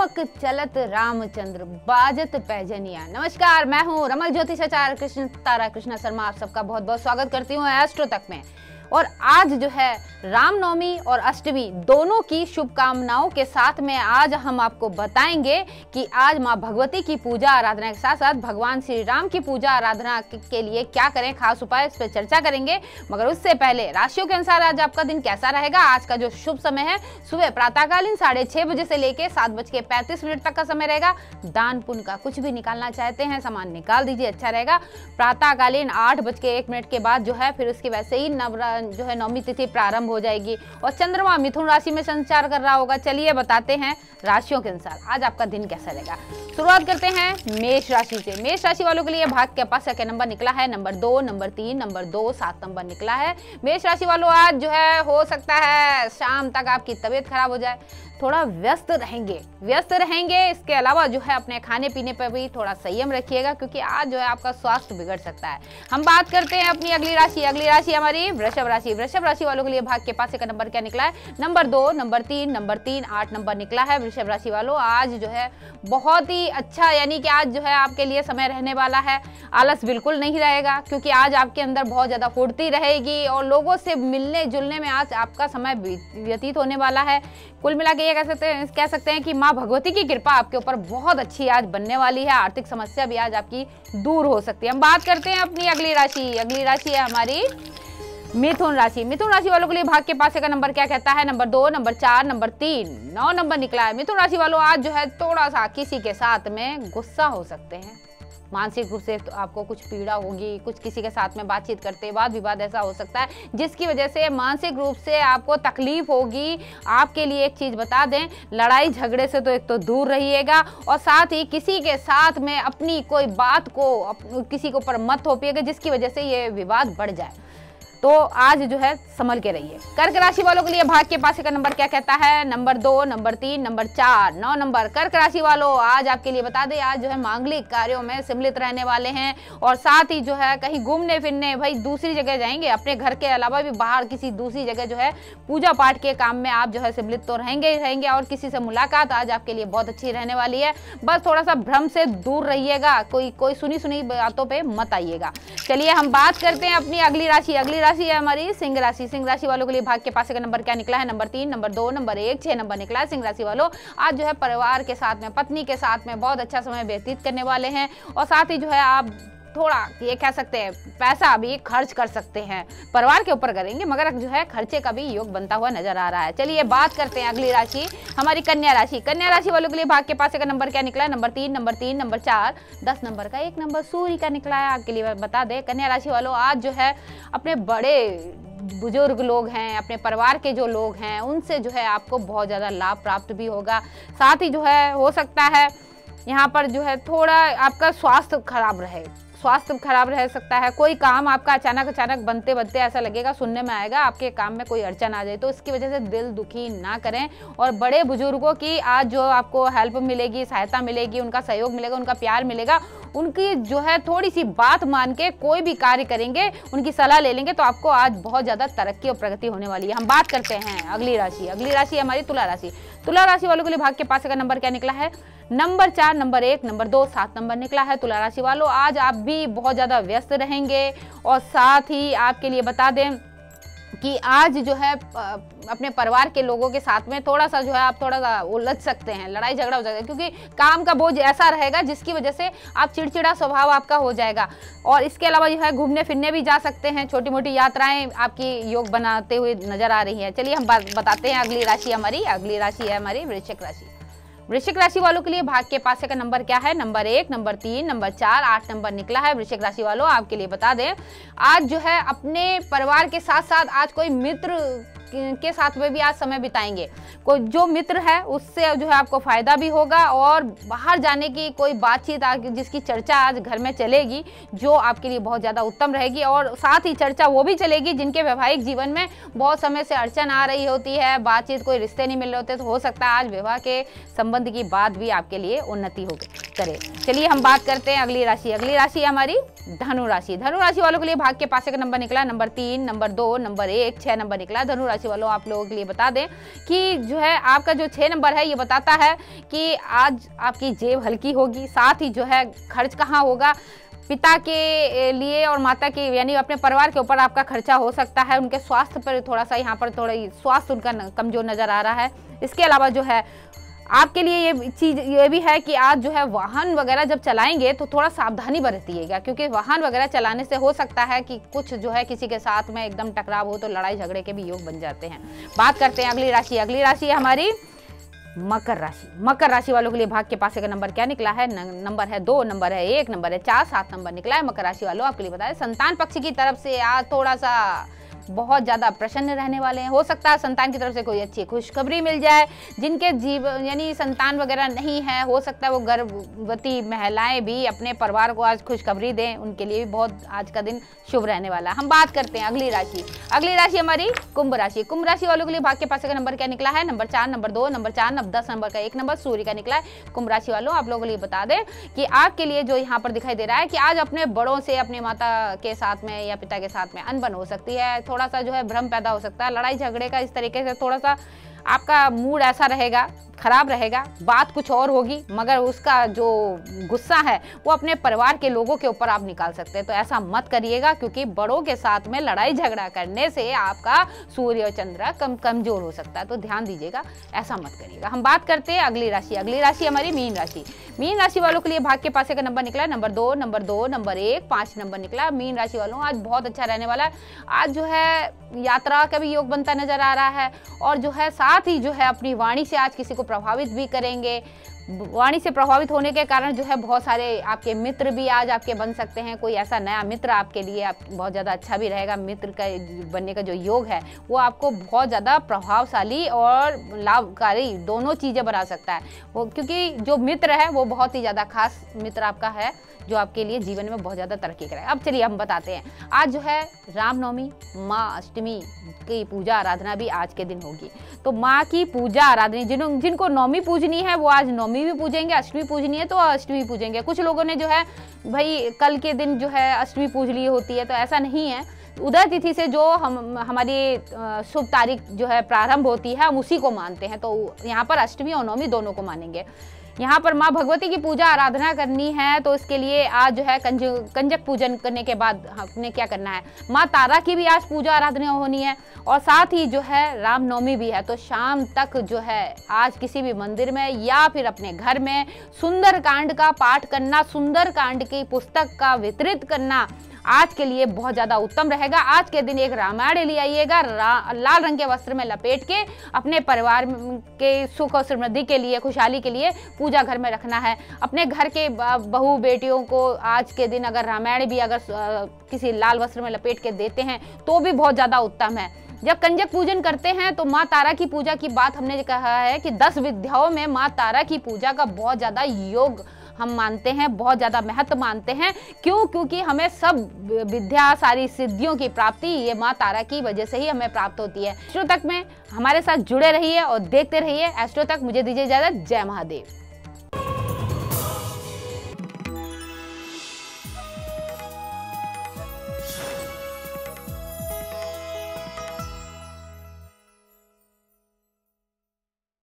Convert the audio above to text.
ठुमक चलत रामचंद्र, बाजत पैजनिया। नमस्कार, मैं हूँ रमल ज्योतिषाचार्य कृष्ण तारा कृष्णा शर्मा। आप सबका बहुत बहुत स्वागत करती हूँ एस्ट्रो तक में। और आज जो है रामनवमी और अष्टमी दोनों की शुभकामनाओं के साथ में आज हम आपको बताएँगे कि आज माँ भगवती की पूजा आराधना के साथ साथ भगवान श्री राम की पूजा आराधना के लिए क्या करें, खास उपाय इस पर चर्चा करेंगे। मगर उससे पहले राशियों के अनुसार आज आपका दिन कैसा रहेगा? आज का जो शुभ समय है, सुबह प्रातःकालीन साढ़े छह बजे से लेकर सात बज के पैंतीस मिनट तक का समय रहेगा। दान पुण्य का कुछ भी निकालना चाहते हैं, सामान निकाल दीजिए अच्छा रहेगा। प्रातःकालीन आठ बज के एक मिनट के बाद जो है, फिर उसके वैसे ही नवरा जो है नवमी तिथि प्रारंभ हो जाएगी और चंद्रमा मिथुन राशि में संचार कर रहा होगा। चलिए बताते हैं राशियों के अनुसार। आज आपका दिन कैसा रहेगा? शुरुआत करते हैं मेष राशि से। मेष राशि वालों के लिए भाग के पास का नंबर निकला है। नंबर दो, नंबर तीन, नंबर दो, सात नंबर निकला है। मेष राशि वालों, आज जो है हो सकता है शाम तक आपकी तबीयत खराब हो जाए। थोड़ा व्यस्त रहेंगे। व्यस्त रहेंगे, इसके अलावा जो है अपने खाने पीने पर भी थोड़ा संयम रखिएगा, क्योंकि आज जो है आपका स्वास्थ्य बिगड़ सकता है। हम बात करते हैं अपनी अगली राशि। अगली राशि हमारी वृषभ राशि। वृषभ राशि वालों के लिए भाग के पास का नंबर क्या निकला है? नंबर दो, नंबर तीन नंबर तीन, आठ नंबर निकला है। वृषभ राशि वालों, आज जो है बहुत ही अच्छा यानी कि आज जो है आपके लिए समय रहने वाला है। आलस बिल्कुल नहीं रहेगा, क्योंकि आज आपके अंदर बहुत ज़्यादा फुर्ती रहेगी और लोगों से मिलने जुलने में आज आपका समय व्यतीत होने वाला है। कुल मिला के ये कह सकते हैं, कह सकते हैं कि माँ भगवती की कृपा आपके ऊपर बहुत अच्छी आज बनने वाली है। आर्थिक समस्या भी आज आपकी दूर हो सकती है। हम बात करते हैं अपनी अगली राशि। अगली राशि है हमारी मिथुन राशि। मिथुन राशि वालों के लिए भाग के पास का नंबर क्या कहता है? नंबर दो, नंबर चार, नंबर तीन, नौ नंबर निकला है। मिथुन राशि वालों आज जो है थोड़ा सा किसी के साथ में गुस्सा हो सकते हैं। मानसिक रूप से तो आपको कुछ पीड़ा होगी, कुछ किसी के साथ में बातचीत करते वाद विवाद ऐसा हो सकता है, जिसकी वजह से मानसिक रूप से आपको तकलीफ़ होगी। आपके लिए एक चीज़ बता दें, लड़ाई झगड़े से तो एक तो दूर रहिएगा और साथ ही किसी के साथ में अपनी कोई बात को किसी के ऊपर मत थोपिएगा, जिसकी वजह से ये विवाद बढ़ जाए। तो आज जो है संभल के रहिए। कर्क राशि वालों के लिए भाग के पास का नंबर क्या कहता है? नंबर दो, नंबर तीन, नंबर चार, नौ नंबर। कर्क राशि वालों, आज आपके लिए बता दें, आज जो है मांगलिक कार्यों में सम्मिलित रहने वाले हैं और साथ ही जो है कहीं घूमने फिरने भाई दूसरी जगह जाएँगे। अपने घर के अलावा भी बाहर किसी दूसरी जगह जो है पूजा पाठ के काम में आप जो है सम्मिलित तो रहेंगे ही रहेंगे और किसी से मुलाकात आज आपके लिए बहुत अच्छी रहने वाली है। बस थोड़ा सा भ्रम से दूर रहिएगा, कोई कोई सुनी सुनी बातों पर मत आइएगा। चलिए हम बात करते हैं अपनी अगली राशि। अगली राशि है हमारी, सिंह राशि। सिंह राशि वालों के लिए भाग के पास का नंबर क्या निकला है? नंबर तीन, नंबर दो, नंबर एक, छह नंबर निकला है। सिंह राशि वालों, आज जो है परिवार के साथ में, पत्नी के साथ में बहुत अच्छा समय व्यतीत करने वाले हैं। और साथ ही जो है आप थोड़ा ये कह सकते हैं, पैसा भी खर्च कर सकते हैं, परिवार के ऊपर करेंगे, मगर जो है खर्चे का भी योग बनता हुआ नज़र आ रहा है। चलिए बात करते हैं अगली राशि, हमारी कन्या राशि। कन्या राशि वालों के लिए भाग के पास का नंबर क्या निकला नंबर तीन नंबर तीन, नंबर चार, दस नंबर का एक नंबर सूर्य का निकला है। आपके लिए बता दें, कन्या राशि वालों, आज जो है अपने बड़े बुज़ुर्ग लोग हैं, अपने परिवार के जो लोग हैं, उनसे जो है आपको बहुत ज़्यादा लाभ प्राप्त भी होगा। साथ ही जो है, हो सकता है, यहाँ पर जो है थोड़ा आपका स्वास्थ्य खराब रहे। स्वास्थ्य खराब रह सकता है, कोई काम आपका अचानक अचानक बनते बनते ऐसा लगेगा, सुनने में आएगा, आपके काम में कोई अड़चन आ जाए तो इसकी वजह से दिल दुखी ना करें। और बड़े बुज़ुर्गों की आज जो आपको हेल्प मिलेगी, सहायता मिलेगी, उनका सहयोग मिलेगा, उनका प्यार मिलेगा उनकी जो है थोड़ी सी बात मान के कोई भी कार्य करेंगे, उनकी सलाह ले लेंगे तो आपको आज बहुत ज़्यादा तरक्की और प्रगति होने वाली है। हम बात करते हैं अगली राशि। अगली राशि हमारी तुला राशि। तुला राशि वालों के लिए भाग के पास का नंबर क्या निकला है? नंबर चार, नंबर एक, नंबर दो, सात नंबर निकला है तुला राशि वालों। आज आप भी बहुत ज़्यादा व्यस्त रहेंगे और साथ ही आपके लिए बता दें कि आज जो है अपने परिवार के लोगों के साथ में थोड़ा सा जो है आप थोड़ा सा उलझ सकते हैं, लड़ाई झगड़ा हो जाएगा, क्योंकि काम का बोझ ऐसा रहेगा जिसकी वजह से आप चिड़चिड़ा स्वभाव आपका हो जाएगा। और इसके अलावा जो है घूमने फिरने भी जा सकते हैं छोटी मोटी यात्राएँ आपकी योग बनाते हुए नज़र आ रही है। चलिए हम बताते हैं अगली राशि हमारी, अगली राशि है हमारी वृश्चिक राशि। वृश्चिक राशि वालों के लिए भाग के पास का नंबर क्या है? नंबर एक, नंबर तीन, नंबर चार, आठ नंबर निकला है वृश्चिक राशि वालों, आपके लिए बता दें। आज जो है, अपने परिवार के साथ साथ आज कोई मित्र के साथ में भी आज समय बिताएँगे। कोई जो मित्र है, उससे जो है आपको फ़ायदा भी होगा और बाहर जाने की कोई बातचीत जिसकी चर्चा आज घर में चलेगी, जो आपके लिए बहुत ज़्यादा उत्तम रहेगी और साथ ही चर्चा वो भी चलेगी जिनके वैवाहिक जीवन में बहुत समय से अड़चन आ रही होती है, बातचीत, कोई रिश्ते नहीं मिल रहे होते तो हो सकता है आज विवाह के संबंध की बात भी आपके लिए उन्नति होगी करें। चलिए, हम बात करते हैं अगली राशि। अगली राशि हमारी धनु राशि। धनु राशि वालों के लिए भाग्य के पास का नंबर निकला, नंबर तीन, नंबर दो, नंबर एक, छह नंबर निकला। धनु राशि वालों, आप लोगों के लिए बता दें कि जो है, आपका जो छह नंबर है, ये बताता है कि आज आपकी जेब हल्की होगी, साथ ही जो है, खर्च कहाँ होगा? पिता के लिए और माता के, यानी अपने परिवार के ऊपर आपका खर्चा हो सकता है। उनके स्वास्थ्य पर थोड़ा सा यहाँ पर थोड़ा स्वास्थ्य उनका कमज़ोर नज़र आ रहा है। इसके अलावा जो है आपके लिए ये चीज़, ये भी है कि आज जो है वाहन वगैरह जब चलाएँगे तो थोड़ा सावधानी बरतिएगा क्योंकि वाहन वगैरह चलाने से हो सकता है कि कुछ जो है किसी के साथ में एकदम टकराव हो तो लड़ाई झगड़े के भी योग बन जाते हैं। बात करते हैं अगली राशि। अगली राशि है हमारी मकर राशि। मकर राशि वालों के लिए भाग के पास का नंबर क्या निकला है? नंबर है दो, नंबर है एक, नंबर है चार, सात नंबर निकला है मकर राशि वालों। आपके लिए बताया संतान पक्ष की तरफ़ से आज थोड़ा सा बहुत ज़्यादा प्रसन्न रहने वाले हैं। हो सकता है संतान की तरफ़ से कोई अच्छी खुशखबरी मिल जाए, जिनके जीव, यानी संतान वगैरह नहीं है, हो सकता है वो गर्भवती महिलाएँ भी अपने परिवार को आज खुशखबरी दें, उनके लिए भी बहुत आज का दिन शुभ रहने वाला हम बात करते हैं अगली राशि। अगली राशि हमारी कुंभ राशि। कुंभ राशि वालों के लिए भाग्य पास का नंबर क्या निकला है? नंबर चार, नंबर दो, नंबर चार, नंबर दस, नंबर का एक नंबर सूर्य का निकला है। कुंभ राशि वालों, आप लोगों के लिए बता दें कि आपके लिए जो यहाँ पर दिखाई दे रहा है कि आज अपने बड़ों से, अपने माता के साथ में या पिता के साथ में अनबन हो सकती है। थोड़ा सा जो है भ्रम पैदा हो सकता है, लड़ाई झगड़े का इस तरीके से थोड़ा सा आपका मूड ऐसा रहेगा। खराब रहेगा, बात कुछ और होगी, मगर उसका जो गुस्सा है, वो अपने परिवार के लोगों के ऊपर आप निकाल सकते हैं। तो ऐसा मत करिएगा, क्योंकि बड़ों के साथ में लड़ाई झगड़ा करने से आपका सूर्य और चंद्र कम, कमज़ोर हो सकता है। तो ध्यान दीजिएगा, ऐसा मत करिएगा। हम बात करते हैं अगली राशि। अगली राशि हमारी मीन राशि। मीन राशि वालों के लिए भाग्य के पास का नंबर निकला, नंबर दो नंबर दो, नंबर एक, पाँच नंबर निकला। मीन राशि वालों, आज बहुत अच्छा रहने वाला है। आज जो है, यात्रा का भी योग बनता नज़र आ रहा है, और जो है, साथ ही जो है, अपनी वाणी से आज किसी को प्रभावित भी करेंगे। वाणी से प्रभावित होने के कारण जो है बहुत सारे आपके मित्र भी आज आपके बन सकते हैं। कोई ऐसा नया मित्र आपके लिए आप बहुत ज़्यादा अच्छा भी रहेगा। मित्र का बनने का जो योग है, वो आपको बहुत ज़्यादा प्रभावशाली और लाभकारी दोनों चीज़ें बना सकता है। वो क्योंकि जो मित्र है, वो बहुत ही ज़्यादा खास मित्र आपका है, जो आपके लिए जीवन में बहुत ज़्यादा तरक्की करेगा। अब चलिए हम बताते हैं। आज जो है रामनवमी, माँ अष्टमी की पूजा आराधना भी आज के दिन होगी। तो माँ की पूजा आराधना जिन, जिनको नौमी पूजनी है, वो आज नौमी भी पूजेंगे, अष्टमी पूजनी है तो अष्टमी पूजेंगे। कुछ लोगों ने जो है, भाई, कल के दिन जो है अष्टमी पूज ली होती है तो ऐसा नहीं है। उदय तिथि से जो हम, हमारी शुभ तारीख जो है प्रारंभ होती है, हम उसी को मानते हैं तो यहाँ पर अष्टमी और नवमी दोनों को मानेंगे। यहाँ पर माँ भगवती की पूजा आराधना करनी है तो इसके लिए आज जो है कंज, कंजक पूजन करने के बाद हमने क्या करना है? माँ तारा की भी आज पूजा आराधना होनी है और साथ ही जो है रामनवमी भी है तो शाम तक जो है आज किसी भी मंदिर में या फिर अपने घर में सुंदर कांड का पाठ करना सुंदर कांड की पुस्तक का वितरित करना आज के लिए बहुत ज़्यादा उत्तम रहेगा। आज के दिन एक रामायण ले आइएगा लाल रंग के वस्त्र में लपेट के अपने परिवार के सुख और समृद्धि के लिए, खुशहाली के लिए पूजा घर में रखना है। अपने घर के बहू बेटियों को आज के दिन अगर रामायण भी अगर किसी लाल वस्त्र में लपेट के देते हैं तो भी बहुत ज़्यादा उत्तम है। जब कंजक पूजन करते हैं तो माँ तारा की पूजा की बात हमने कहा है कि दस विद्याओं में माँ तारा की पूजा का बहुत ज़्यादा योग हम मानते हैं, बहुत ज़्यादा महत्व मानते हैं। क्यों? क्योंकि हमें सब विद्या, सारी सिद्धियों की प्राप्ति, ये माँ तारा की वजह से ही हमें प्राप्त होती है। एस्ट्रो तक में हमारे साथ जुड़े रहिए और देखते रहिए। एस्ट्रो तक मुझे दीजिए इजाज़त। जय महादेव।